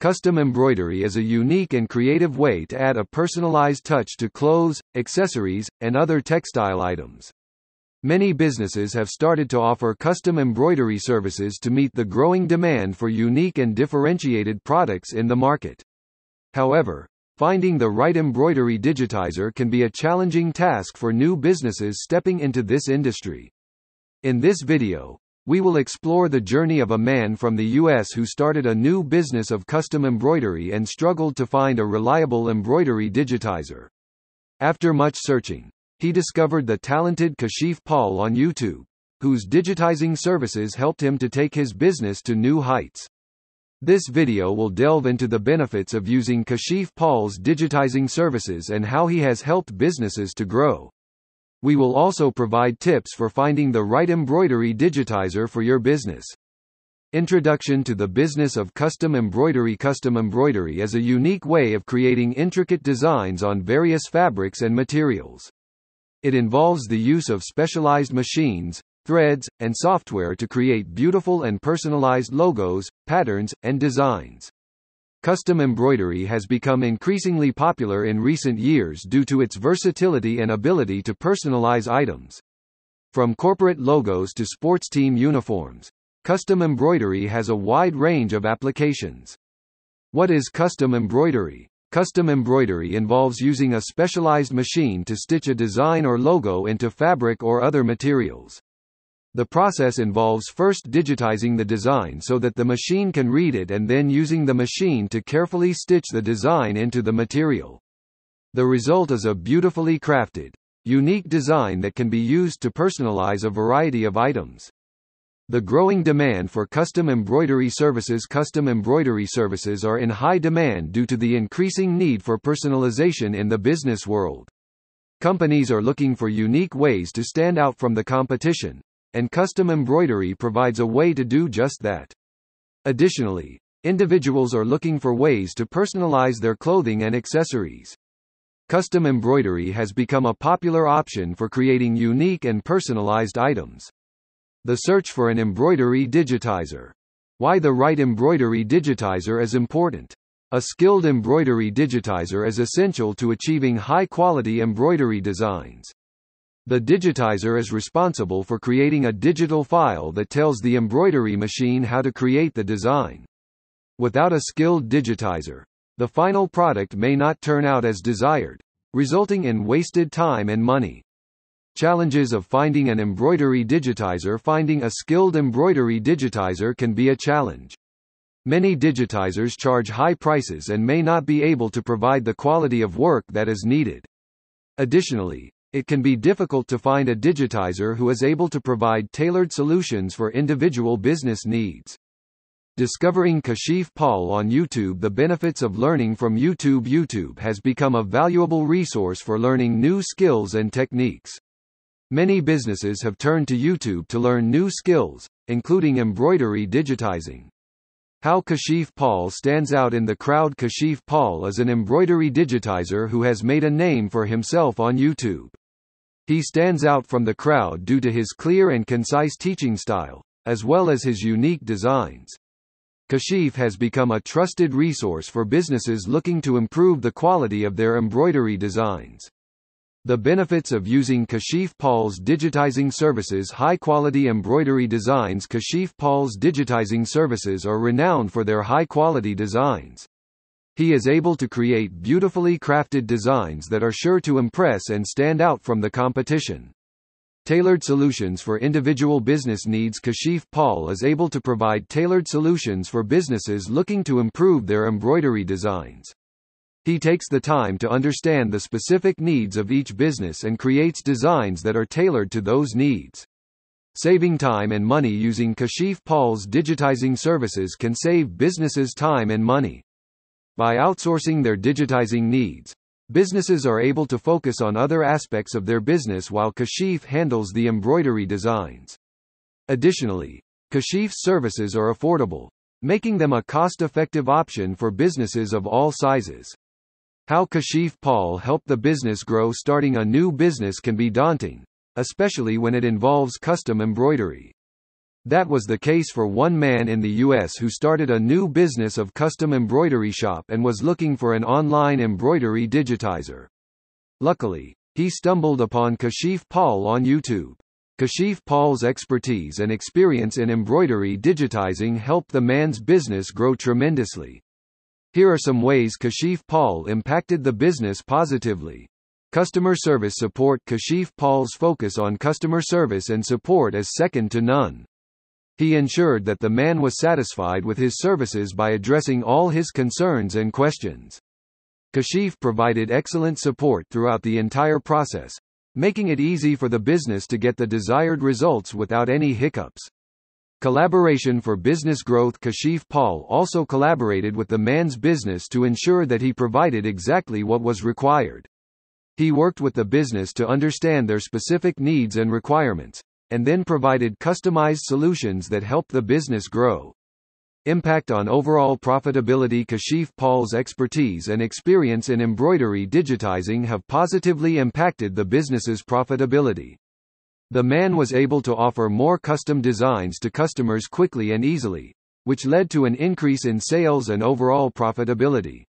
Custom embroidery is a unique and creative way to add a personalized touch to clothes, accessories, and other textile items. Many businesses have started to offer custom embroidery services to meet the growing demand for unique and differentiated products in the market. However, finding the right embroidery digitizer can be a challenging task for new businesses stepping into this industry. In this video, we will explore the journey of a man from the U.S. who started a new business of custom embroidery and struggled to find a reliable embroidery digitizer. After much searching, he discovered the talented Kashif Paul on YouTube, whose digitizing services helped him to take his business to new heights. This video will delve into the benefits of using Kashif Paul's digitizing services and how he has helped businesses to grow. We will also provide tips for finding the right embroidery digitizer for your business. Introduction to the business of custom embroidery Custom embroidery is a unique way of creating intricate designs on various fabrics and materials. It involves the use of specialized machines, threads, and software to create beautiful and personalized logos, patterns, and designs. Custom embroidery has become increasingly popular in recent years due to its versatility and ability to personalize items. From corporate logos to sports team uniforms, custom embroidery has a wide range of applications. What is custom embroidery? Custom embroidery involves using a specialized machine to stitch a design or logo into fabric or other materials. The process involves first digitizing the design so that the machine can read it and then using the machine to carefully stitch the design into the material. The result is a beautifully crafted, unique design that can be used to personalize a variety of items. The growing demand for custom embroidery services Custom embroidery services are in high demand due to the increasing need for personalization in the business world. Companies are looking for unique ways to stand out from the competition, and custom embroidery provides a way to do just that. Additionally, individuals are looking for ways to personalize their clothing and accessories. Custom embroidery has become a popular option for creating unique and personalized items. The search for an embroidery digitizer. Why the right embroidery digitizer is important. A skilled embroidery digitizer is essential to achieving high-quality embroidery designs. The digitizer is responsible for creating a digital file that tells the embroidery machine how to create the design. Without a skilled digitizer, the final product may not turn out as desired, resulting in wasted time and money. Challenges of finding an embroidery digitizer Finding a skilled embroidery digitizer can be a challenge. Many digitizers charge high prices and may not be able to provide the quality of work that is needed. Additionally, it can be difficult to find a digitizer who is able to provide tailored solutions for individual business needs. Discovering Kashif Paul on YouTube The benefits of learning from YouTube YouTube has become a valuable resource for learning new skills and techniques. Many businesses have turned to YouTube to learn new skills, including embroidery digitizing. How Kashif Paul stands out in the crowd Kashif Paul is an embroidery digitizer who has made a name for himself on YouTube. He stands out from the crowd due to his clear and concise teaching style, as well as his unique designs. Kashif has become a trusted resource for businesses looking to improve the quality of their embroidery designs. The benefits of using Kashif Paul's digitizing services High-quality embroidery designs Kashif Paul's digitizing services are renowned for their high-quality designs. He is able to create beautifully crafted designs that are sure to impress and stand out from the competition. Tailored solutions for individual business needs Kashif Paul is able to provide tailored solutions for businesses looking to improve their embroidery designs. He takes the time to understand the specific needs of each business and creates designs that are tailored to those needs. Saving time and money using Kashif Paul's digitizing services can save businesses time and money. By outsourcing their digitizing needs, businesses are able to focus on other aspects of their business while Kashif handles the embroidery designs. Additionally, Kashif's services are affordable, making them a cost-effective option for businesses of all sizes. How Kashif Paul helped the business grow Starting a new business can be daunting, especially when it involves custom embroidery. That was the case for one man in the U.S. who started a new business of custom embroidery shop and was looking for an online embroidery digitizer. Luckily, he stumbled upon Kashif Paul on YouTube. Kashif Paul's expertise and experience in embroidery digitizing helped the man's business grow tremendously. Here are some ways Kashif Paul impacted the business positively. Customer service support Kashif Paul's focus on customer service and support is second to none. He ensured that the man was satisfied with his services by addressing all his concerns and questions. Kashif provided excellent support throughout the entire process, making it easy for the business to get the desired results without any hiccups. Collaboration for business growth Kashif Paul also collaborated with the man's business to ensure that he provided exactly what was required. He worked with the business to understand their specific needs and requirements, and then provided customized solutions that help the business grow. Impact on overall profitability Kashif Paul's expertise and experience in embroidery digitizing have positively impacted the business's profitability. The man was able to offer more custom designs to customers quickly and easily, which led to an increase in sales and overall profitability.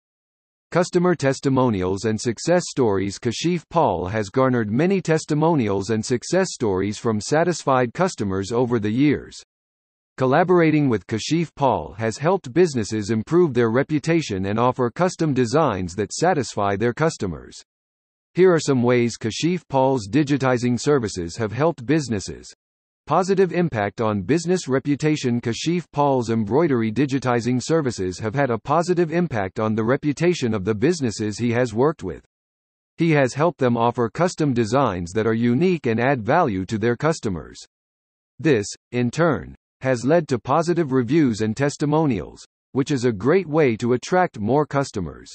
Customer testimonials and success stories Kashif Paul has garnered many testimonials and success stories from satisfied customers over the years. Collaborating with Kashif Paul has helped businesses improve their reputation and offer custom designs that satisfy their customers. Here are some ways Kashif Paul's digitizing services have helped businesses. Positive impact on business reputation Kashif Paul's embroidery digitizing services have had a positive impact on the reputation of the businesses he has worked with. He has helped them offer custom designs that are unique and add value to their customers. This, in turn, has led to positive reviews and testimonials, which is a great way to attract more customers.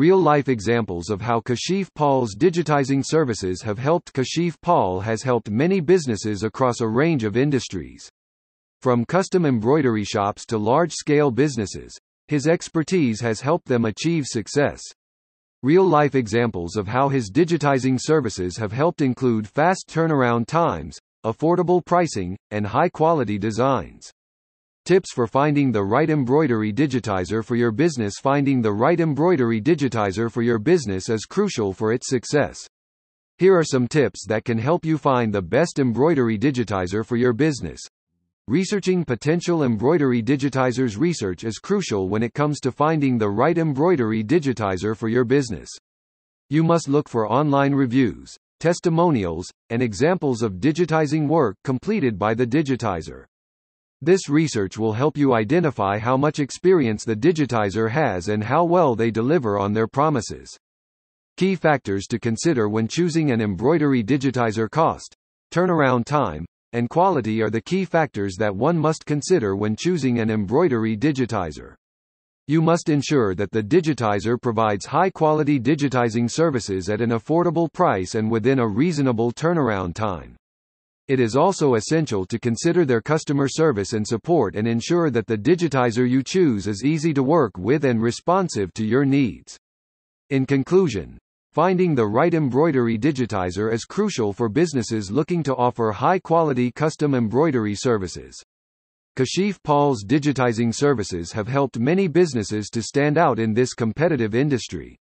Real-life examples of how Kashif Paul's digitizing services have helped Kashif Paul has helped many businesses across a range of industries. From custom embroidery shops to large-scale businesses, his expertise has helped them achieve success. Real-life examples of how his digitizing services have helped include fast turnaround times, affordable pricing, and high-quality designs. Tips for finding the right embroidery digitizer for your business Finding the right embroidery digitizer for your business is crucial for its success. Here are some tips that can help you find the best embroidery digitizer for your business. Researching potential embroidery digitizers research is crucial when it comes to finding the right embroidery digitizer for your business. You must look for online reviews, testimonials, and examples of digitizing work completed by the digitizer. This research will help you identify how much experience the digitizer has and how well they deliver on their promises. Key factors to consider when choosing an embroidery digitizer cost, turnaround time, and quality are the key factors that one must consider when choosing an embroidery digitizer. You must ensure that the digitizer provides high-quality digitizing services at an affordable price and within a reasonable turnaround time. It is also essential to consider their customer service and support and ensure that the digitizer you choose is easy to work with and responsive to your needs. In conclusion, finding the right embroidery digitizer is crucial for businesses looking to offer high-quality custom embroidery services. Kashif Paul's digitizing services have helped many businesses to stand out in this competitive industry.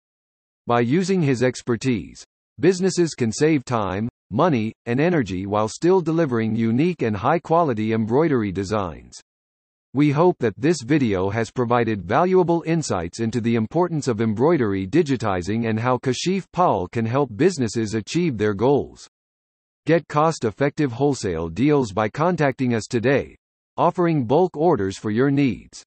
By using his expertise, businesses can save time, money, and energy while still delivering unique and high-quality embroidery designs. We hope that this video has provided valuable insights into the importance of embroidery digitizing and how Kashif Paul can help businesses achieve their goals. Get cost-effective wholesale deals by contacting us today, offering bulk orders for your needs.